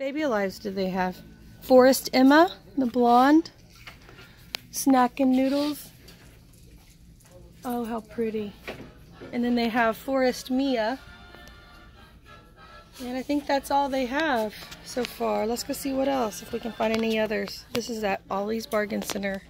Baby Alives. do they have? Forest Emma, the blonde. Snackin' Noodles. Oh, how pretty. And then they have Forest Mia. And I think that's all they have so far. Let's go see what else, if we can find any others. This is at Ollie's Bargain Center.